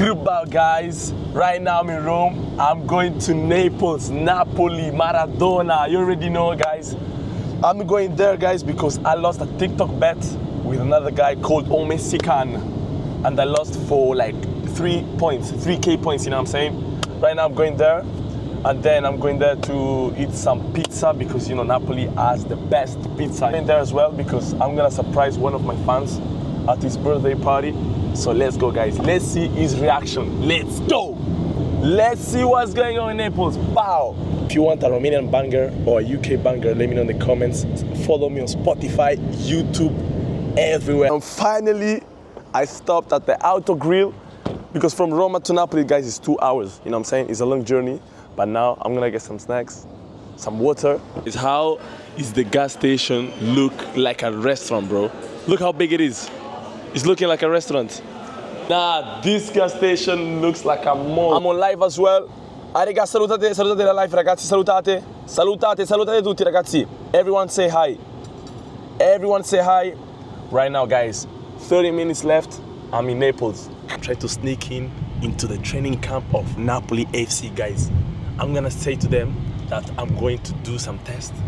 Goodbye, guys. Right now I'm in Rome. I'm going to Naples, Napoli, Maradona. You already know, guys. I'm going there, guys, because I lost a TikTok bet with another guy called Omesikan. And I lost for like three points, 3K points, you know what I'm saying? Right now I'm going there. And then I'm going there to eat some pizza because, you know, Napoli has the best pizza. I'm in there as well because I'm going to surprise one of my fans at his birthday party. So let's go, guys. Let's see his reaction. Let's go. Let's see what's going on in Naples. Wow. If you want a Romanian banger or a UK banger, let me know in the comments. Follow me on Spotify, YouTube, everywhere. And finally, I stopped at the Auto Grill because from Roma to Napoli, guys, it's two hours. You know what I'm saying? It's a long journey. But now I'm gonna get some snacks, some water. Is how is the gas station look like a restaurant, bro? Look how big it is. It's looking like a restaurant. Nah, this gas station looks like a mall. I'm on live as well. Ah, raga, salutate, salutate la live, ragazzi, salutate. Salutate, salutate tutti, ragazzi. Everyone say hi. Everyone say hi. Right now, guys, 30 minutes left. I'm in Naples. Try to sneak in into the training camp of Napoli FC, guys. I'm gonna say to them that I'm going to do some tests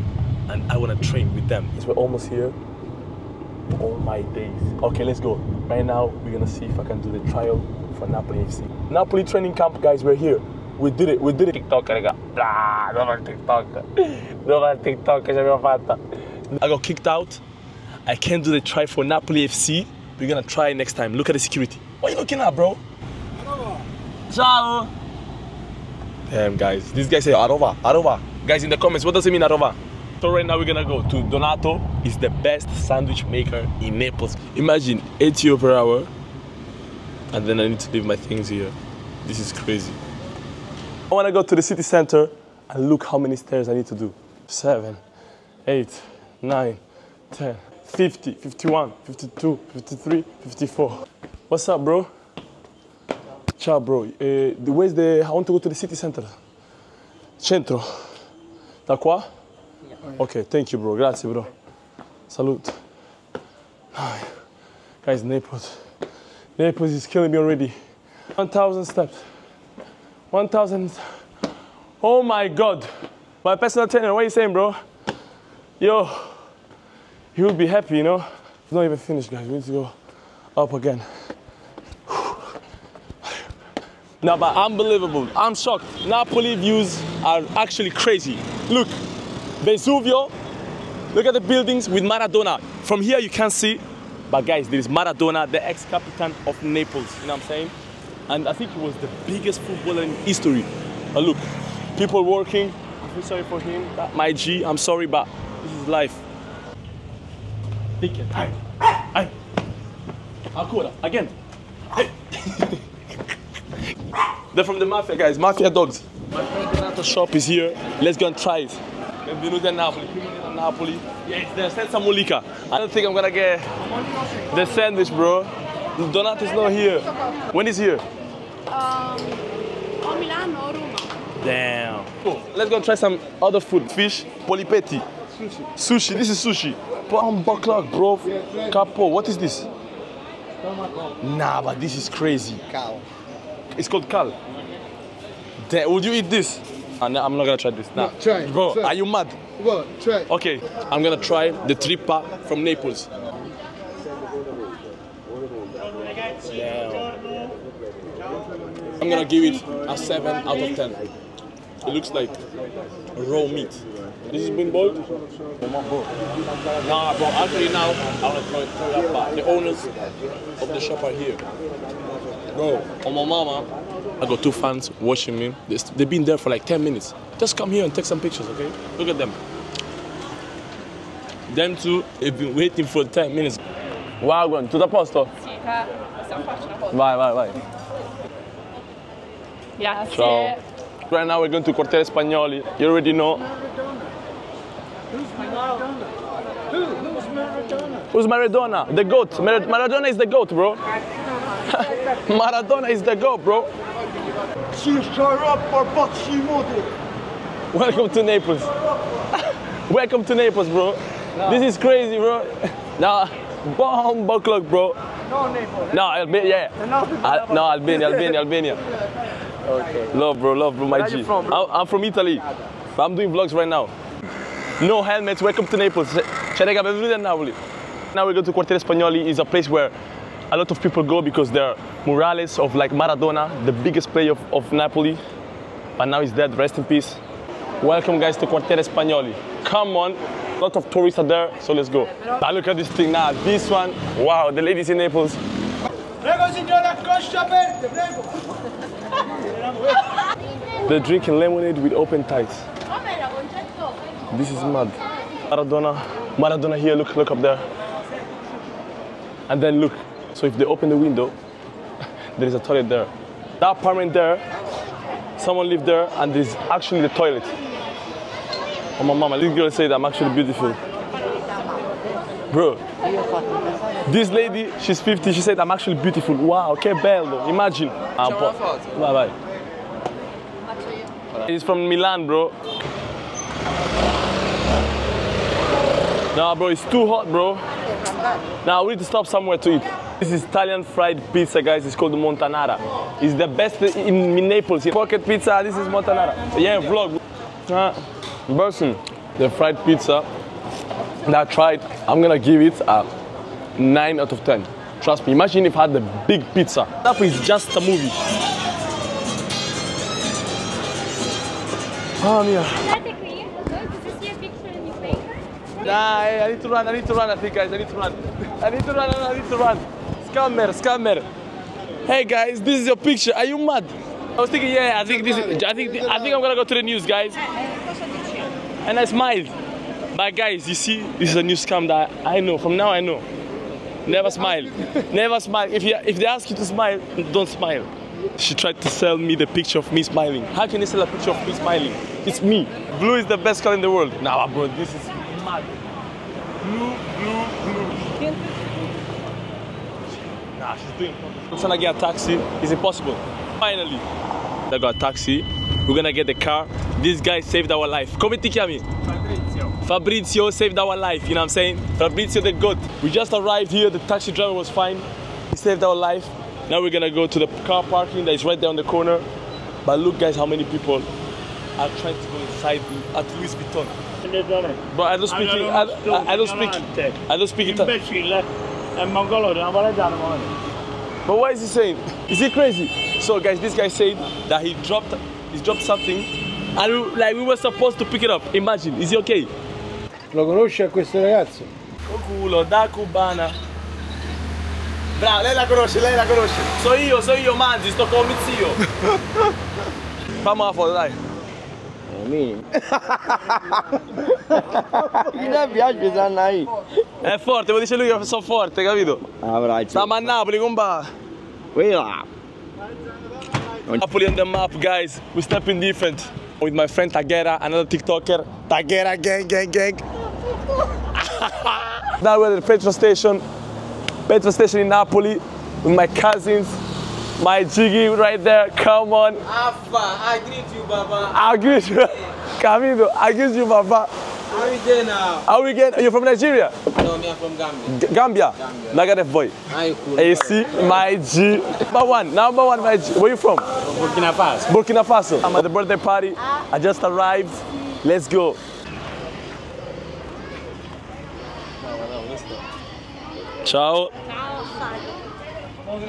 and I wanna train with them. We're almost here. Oh my days. Okay, let's go. Right now, we're gonna see if I can do the trial for Napoli FC. Napoli training camp, guys, we're here. We did it, we did it. TikTok, raga. Ah, dove il TikTok? Dove il TikTok che ci abbiamo fatta? I got kicked out. I can't do the try for Napoli FC. We're gonna try next time. Look at the security. What are you looking at, bro? Ciao. Damn, guys. This guy say Arova, Arova. Guys, in the comments, what does it mean, Arova? So right now we're gonna go to Donato. He's the best sandwich maker in Naples. Imagine 80 euro per hour, and then I need to leave my things here. This is crazy. I wanna go to the city center and look how many stairs I need to do. Seven, eight, nine, 10, 50, 51, 52, 53, 54. What's up, bro? Ciao, bro. Eh, the- where's the? I want to go to the city center. Centro. Da qua? Okay, thank you, bro. Grazie, bro. Salute. Guys, Naples. Naples is killing me already. 1,000 steps. 1,000. Oh my God. My personal trainer, what are you saying, bro? Yo, he will be happy, you know? It's not even finished, guys. We need to go up again. No, but unbelievable. I'm shocked. Napoli views are actually crazy. Look, Vesuvio. Look at the buildings with Maradona. From here you can see, but guys, there is Maradona, the ex-captain of Naples. You know what I'm saying? And I think he was the biggest footballer in history. But look, people working. I feel sorry for him. My G, I'm sorry, but this is life. Take it. Aye. Aye. Ancora. Again. Hey. They're from the mafia, guys. Mafia dogs. My friend Donato shop is here. Let's go and try it. Benvenuti a Napoli. A Napoli. Yeah, it's there. Senza mollica. I don't think I'm gonna get the sandwich, bro. donut Donato's not here. When is here? Um, o Milano o Roma. Damn. Cool. Let's go try some other food. Fish, polipetti. Sushi. Sushi. This is sushi. Bomb bucklock, bro. Capo. What is this? Nah, but this is crazy. Cow. It's called cal. Damn, would you eat this? Uh, no, I'm not gonna try this. Nah. No, try, Bro, try. are you mad? Well, try. Okay, I'm gonna try the trippa from Naples. Damn. I'm gonna give it a 7 out of 10. It looks like raw meat. This is been boiled? Nah, bro, actually now, I wanna throw it, throw it up, but the owners of the shop are here. Bro, on my mama, I got two fans watching me. They- They've been there for like 10 minutes. Just come here and take some pictures, okay? Look at them. Them two have been waiting for 10 minutes. Wagwan, tutto a posto? Possiamo farci una foto. Vai, vai, vai. Grazie. Ciao. Right now we're going to Quartieri Spagnoli. You already know. Who's Maradona? Who? Who's Maradona? Who's Maradona? The goat. Mar- Maradona is the goat, bro. Maradona is the goat, bro. Welcome to Naples. Welcome to Naples, bro. This is crazy, bro. Now, bomb clock, bro. No, Naples. No, Albania, yeah. No, Al- no, Albania, Albania, Albania. Okay. Love, bro, love, bro, my Where are G. you from, bro? I'm, I'm from Italy, but I'm doing vlogs right now. No helmets, welcome to Naples. Ciao raga, benvenuti a Napoli. Now we go to Quartieri Spagnoli, is a place where a lot of people go because they're murales of like Maradona, the biggest player of, of Napoli, but now he's dead, rest in peace. Welcome guys to Quartieri Spagnoli. Come on, a lot of tourists are there, so let's go. But look at this thing now, this one, wow, the ladies in Naples. Prego signora, cosce aperte, prego. They're drinking lemonade with open tights. This is mad. Maradona, Maradona here, look, look up there. And then look, so if they open the window, there is a toilet there. That apartment there, someone lived there and there's actually the toilet. Oh my mama, this girl said I'm actually beautiful. Bro, this lady, she's 50, she said I'm actually beautiful. Wow, que bello, imagine. Ah. Vai, vai. He's from Milan, bro. Nah, bro, it's too hot, bro. Now we need to stop somewhere to eat. This is Italian fried pizza, guys. It's called Montanara. It's the best in Naples. Pocket pizza. This is Montanara. Yeah, vlog. Uh, Person, the fried pizza that I tried, I'm gonna give it a nine out of ten. Trust me. Imagine if I had the big pizza. That is just a movie. Oh mia. Andate qui, good to picture in your paper. Nah, I need to run, I need to run, I think, guys, I need to run. I need to run, I need to run. Scammer, scammer. Hey, guys, this is your picture. Are you mad? I was thinking, yeah, I think this is, I think, I think I'm gonna go to the news, guys. And I smiled. But guys, you see, this is a new scam that I know. From now, I know. Never smile. Never smile. If, you, if they ask you to smile, don't smile. She tried to sell me the picture of me smiling. How can you sell a picture of me smiling? It's me. Blue is the best color in the world. Nah, bro, this is mad. Blue, blue, blue. Nah, she's doing. I'm trying to get a taxi. It's impossible. Finally, I got a taxi. We're gonna get the car. This guy saved our life. Come ti chiami? Fabrizio saved our life, you know what I'm saying? Fabrizio the goat. We just arrived here, the taxi driver was fine. He saved our life. Now we're gonna go to the car parking that is right there on the corner. But look guys how many people are trying to go inside at Louis Vuitton. But I don't speak I, I, I don't speak I don't speak Italian. È mongolo, napoletano. But what is he saying? Is he crazy? So guys, this guy said that he dropped he dropped something and we, like we were supposed to pick it up. Imagine, is he okay? Lo conosci a questo ragazzo? Oh culo, da cubana. Bravo, lei la conosce, lei la conosce. So io, so io, Manzi, sto con mio zio. Fammi la foto, dai. Mi mi piace Sannai. È forte, lo dice lui che sono forte, capito? Avrai. Stiamo a Napoli, comba. Quella. Napoli on the map, guys. We stepping different. With my friend Tagera, another TikToker. Tagera gang, gang, gang. now we're at the petrol station. Petrol station in Napoli with my cousins. My jiggy right there. Come on. Affa, I greet you, Baba. I greet you. Camilo, I greet you, Baba. How are you doing now? How we get? Are you from Nigeria? No, me, I'm from Gambia. G- Gambia. Look at boy. I cool. And you see, my G. Number one, number one, my G. Where you from? Burkina Faso. Burkina Faso. I'm at the birthday party. I just arrived. Let's go. Ciao. Facciamoci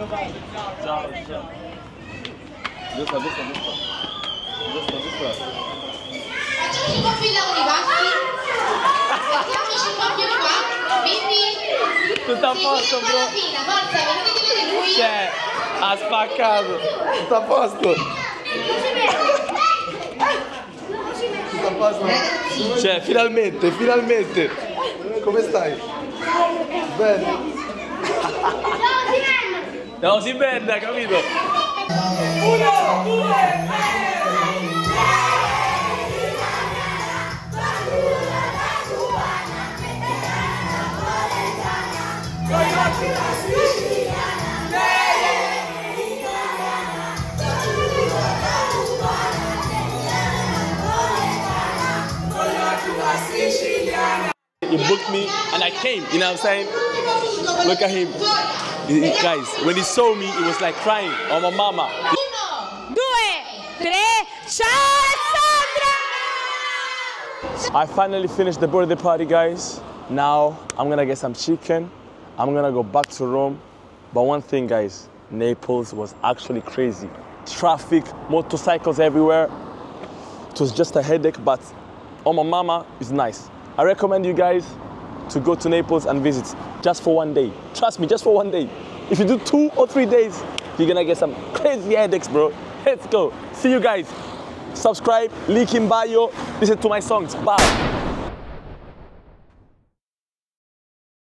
un po' più là con i baffi. Mettiamoci un po' più qua. Quindi Tutto a posto, bro. fila, forza, vedere lui. Cioè, ha spaccato. Tutto a posto. Tutto a posto. Cioè, finalmente, finalmente. Come stai? Bene. No, si benda, capito? He booked me and I came, you know what I'm saying? Look at him. He- he- guys, when he saw me, he was like crying. Oh, my mama. Uno, Due, tre, ciao Alessandra! I finally finished the birthday party, guys. Now I'm gonna get some chicken. I'm gonna go back to Rome. But one thing, guys, Naples was actually crazy. Traffic, motorcycles everywhere. It was just a headache, but oh my mama is nice. I recommend you guys to go to Naples and visit just for one day. Trust me, just for one day. If you do two or three days, you're gonna get some crazy headaches, bro. Let's go. See you guys. Subscribe, link in bio, listen to my songs. Bye.